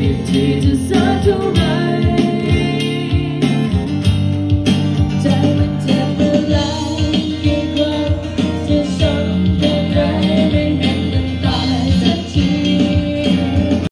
if you decide to